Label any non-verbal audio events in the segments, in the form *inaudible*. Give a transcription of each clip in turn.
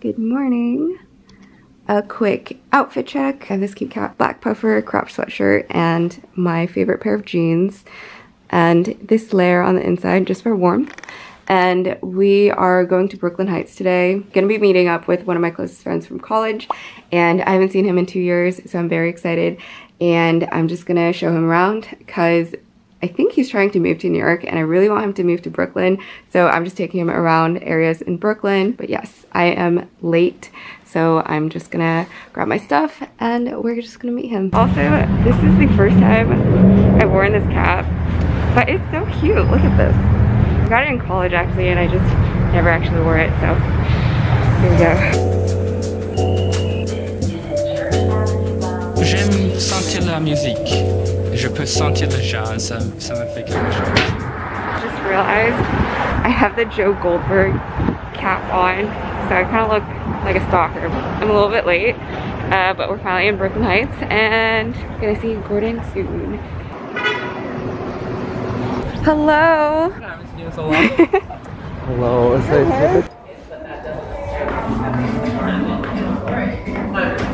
Good morning. A quick outfit check. I have this cute cat, black puffer crop sweatshirt and my favorite pair of jeans and this layer on the inside just for warmth. And we are going to Brooklyn Heights today. Gonna be meeting up with one of my closest friends from college and I haven't seen him in two years so I'm very excited and I'm just gonna show him around because I think he's trying to move to New York and I really want him to move to Brooklyn. So I'm just taking him around areas in Brooklyn. But yes, I am late. So I'm just gonna grab my stuff and we're just gonna meet him. Also, this is the first time I've worn this cap, but it's so cute. Look at this. I got it in college actually and I just never actually wore it. So here we go. J'aime sentir la musique. Je peux sentir le jazz, ça, ça me fait quelque chose. Just realized I have the Joe Goldberg cap on, so I kind of look like a stalker. I'm a little bit late, uh, but we're finally in Brooklyn Heights and gonna see Gordon soon. Hello. Hello.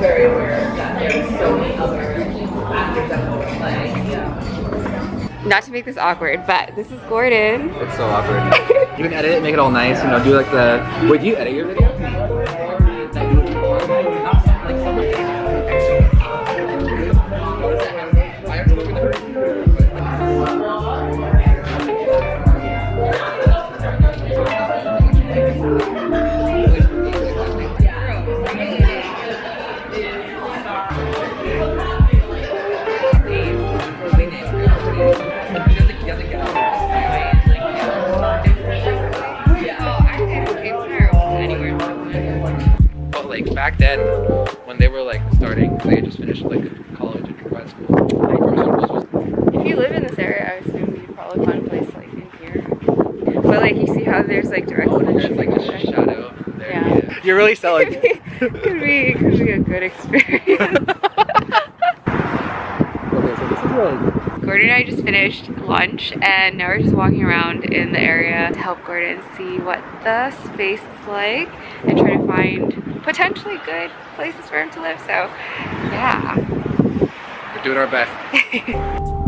Very aware that there's so many other actors that Not to make this awkward, but this is Gordon. It's so awkward. you can edit it, make it all nice, you know, do like the... Do you edit your video? Back then, when they were like starting, they had just finished like college and grad school. If you live in this area, I assume you'd probably find a place like in here. But like you see how there's like direct Oh, there's like a shadow there. Yeah. You're really *laughs* selling. could be, could be, could be a good experience. *laughs* Okay, so this is like Gordon and I just finished lunch and now we're just walking around in the area to help Gordon see what the space is like and try to find potentially good places for him to live. So yeah. we're doing our best. *laughs*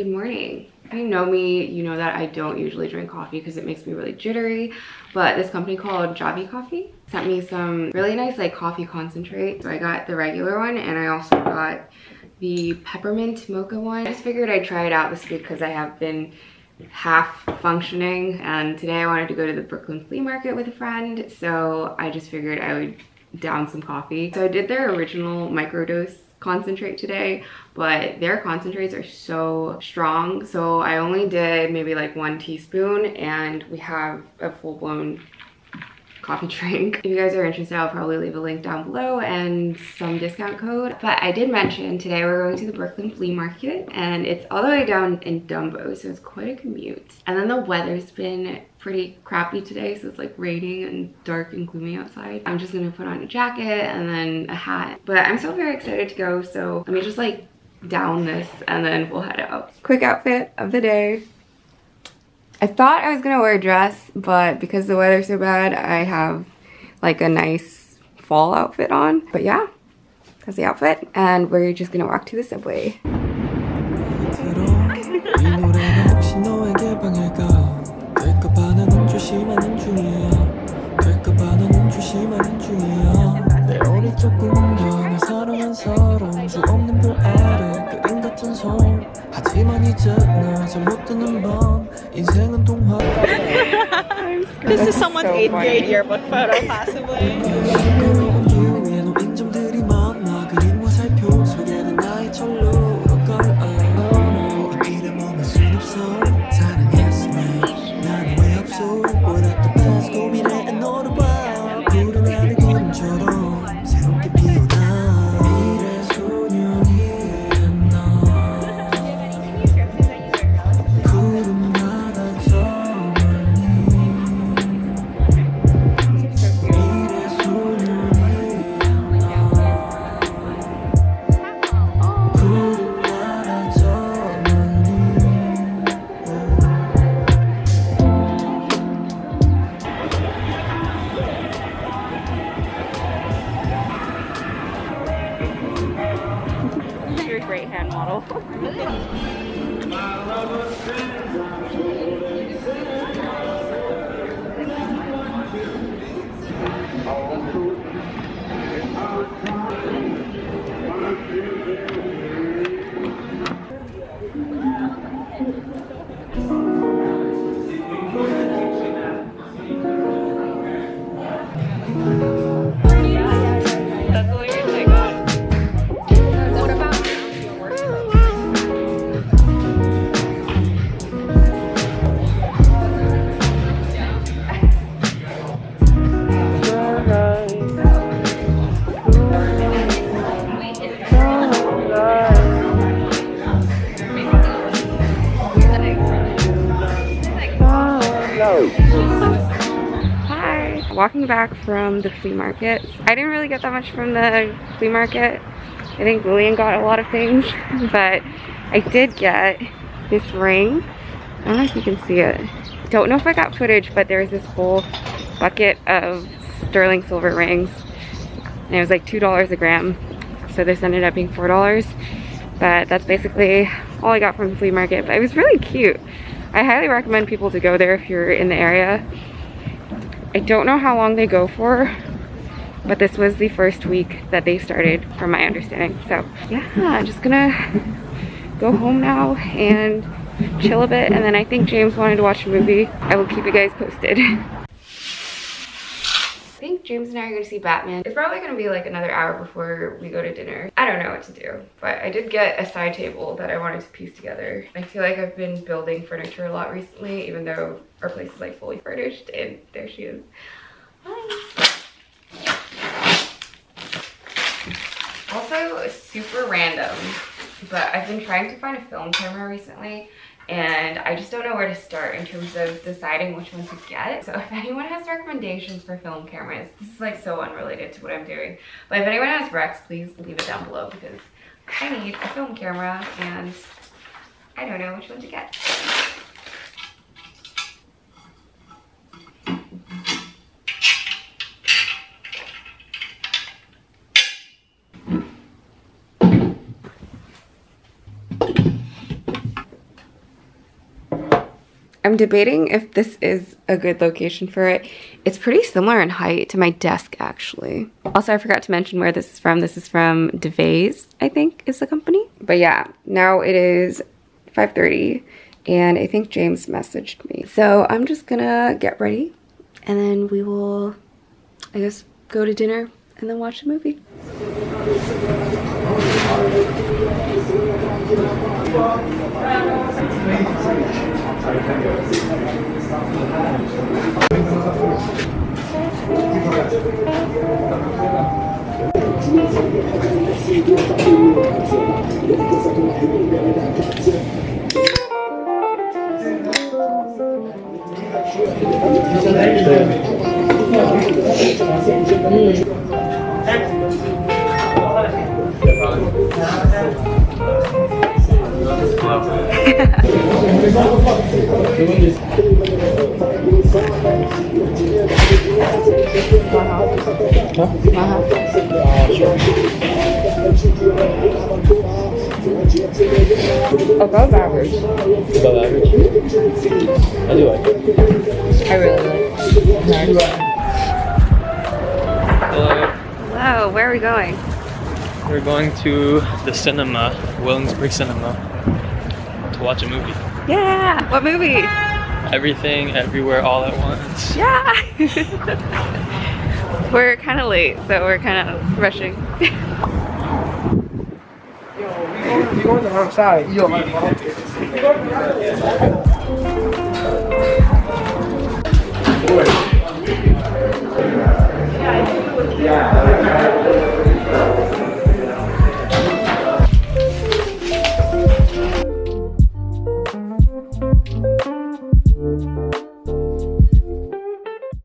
Good morning. You know me, you know that I don't usually drink coffee because it makes me really jittery. But this company called Javy Coffee sent me some really nice like coffee concentrate. So I got the regular one and I also got the peppermint mocha one. I just figured I'd try it out this week because I have been half functioning and today I wanted to go to the Brooklyn flea market with a friend. So I just figured I would down some coffee. So I did their original microdose concentrate today, but their concentrates are so strong. So I only did maybe like one teaspoon and we have a full-blown coffee drink. If you guys are interested, I'll probably leave a link down below and some discount code. But I did mention today we're going to the Brooklyn Flea Market and it's all the way down in Dumbo, so it's quite a commute. And then the weather's been pretty crappy today, so it's like raining and dark and gloomy outside. I'm just gonna put on a jacket and then a hat. But I'm still very excited to go, so let me just like down this and then we'll head out. Quick outfit of the day. I thought I was gonna wear a dress, but because the weather's so bad, I have like a nice fall outfit on. But yeah, that's the outfit. And we're just gonna walk to the subway. *laughs* This is someone's so eighth grade yearbook photo, possibly. Maravilha. Hi. Walking back from the flea market. I didn't really get that much from the flea market. I think Lillian got a lot of things, *laughs* but I did get this ring. I don't know if you can see it. Don't know if I got footage, but there's this whole bucket of sterling silver rings. And it was like $2 a gram. So this ended up being $4. But that's basically all I got from the flea market. But it was really cute. I highly recommend people to go there if you're in the area. I don't know how long they go for, but this was the first week that they started from my understanding. So yeah, I'm just gonna go home now and chill a bit. And then I think James wanted to watch a movie. I will keep you guys posted. *laughs* James and I are gonna see Batman. It's probably gonna be like another hour before we go to dinner. I don't know what to do, but I did get a side table that I wanted to piece together. I feel like I've been building furniture a lot recently, even though our place is like fully furnished, and there she is. Hi. Also, super random, but I've been trying to find a film camera recently and I just don't know where to start in terms of deciding which one to get. So if anyone has recommendations for film cameras, this is like so unrelated to what I'm doing, but if anyone has recs, please leave it down below because I need a film camera and I don't know which one to get. I'm debating if this is a good location for it. It's pretty similar in height to my desk, actually. Also, I forgot to mention where this is from. This is from DeVay's, I think, is the company. But yeah, now it is 5.30, and I think James messaged me. So I'm just gonna get ready, and then we will, I guess, go to dinner and then watch a movie. Hum. Above average. Above average. I do like it. I really like Hello. Hello, where are we going? We're going to the cinema, Williamsburg Cinema, to watch a movie. Yeah! What movie? Everything, everywhere, all at once. Yeah! *laughs* we're kind of late, so we're kind of rushing. You're going the wrong side. Yo,